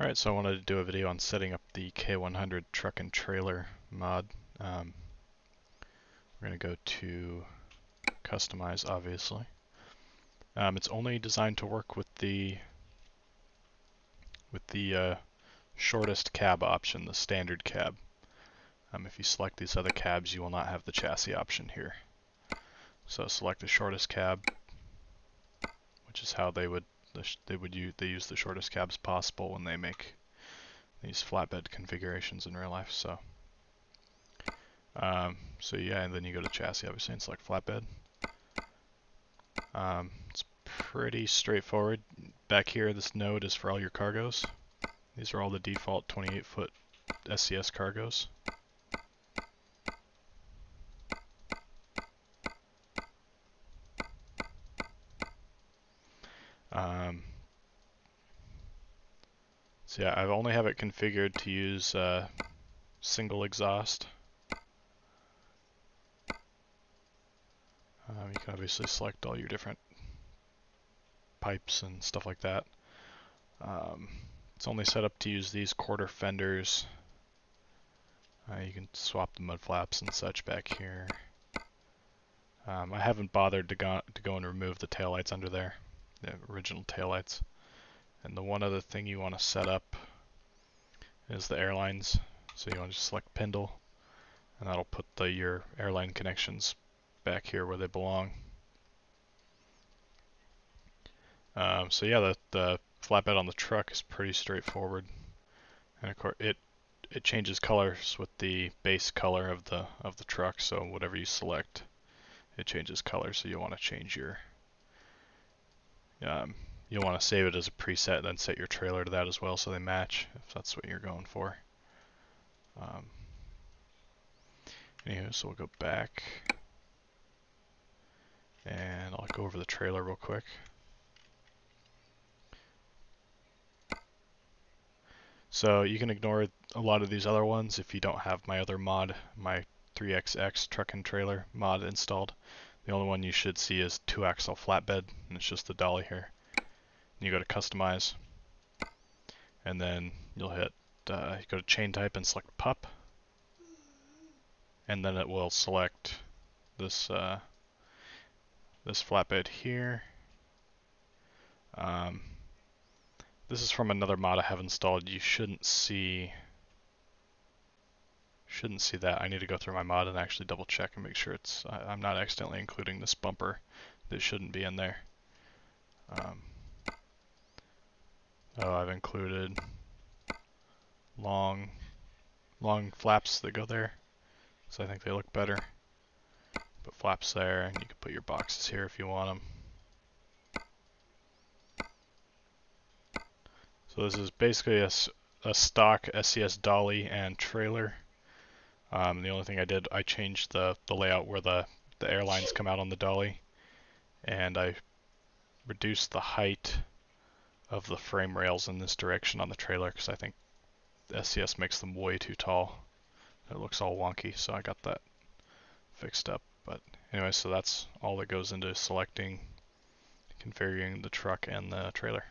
Alright, so I wanted to do a video on setting up the K100 truck and trailer mod. Um, we're going to go to customize, obviously. Um, it's only designed to work with the with the uh, shortest cab option, the standard cab. Um, if you select these other cabs, you will not have the chassis option here. So select the shortest cab, which is how they would they would use they use the shortest cabs possible when they make these flatbed configurations in real life. So, um, so yeah, and then you go to chassis obviously and select flatbed. Um, it's pretty straightforward. Back here, this node is for all your cargoes. These are all the default 28 foot SCS cargoes. Um, so yeah, I only have it configured to use uh, single exhaust. Um, you can obviously select all your different pipes and stuff like that. Um, it's only set up to use these quarter fenders. Uh, you can swap the mud flaps and such back here. Um, I haven't bothered to go, to go and remove the taillights under there, the original taillights. And the one other thing you want to set up is the airlines. So you want to just select Pintle, and that'll put the your airline connections back here where they belong. Um, so yeah, the, the flatbed on the truck is pretty straightforward, and of course it it changes colors with the base color of the of the truck. So whatever you select, it changes color. So you want to change your um, You'll want to save it as a preset, then set your trailer to that as well so they match, if that's what you're going for. Um, anywho, so we'll go back, and I'll go over the trailer real quick. So you can ignore a lot of these other ones if you don't have my other mod, my 3XX truck and trailer mod installed. The only one you should see is 2-axle flatbed, and it's just the dolly here. You go to customize. And then you'll hit uh, you go to chain type and select pup. And then it will select this uh, this flatbed here. Um, this is from another mod I have installed. You shouldn't see shouldn't see that I need to go through my mod and actually double check and make sure it's I, am not accidentally including this bumper that shouldn't be in there um, Oh, I've included long, long flaps that go there, so I think they look better. Put flaps there, and you can put your boxes here if you want them. So this is basically a, a stock SCS dolly and trailer. Um, the only thing I did, I changed the, the layout where the, the airlines come out on the dolly, and I reduced the height of the frame rails in this direction on the trailer because I think SCS makes them way too tall. It looks all wonky, so I got that fixed up. But anyway, so that's all that goes into selecting, configuring the truck and the trailer.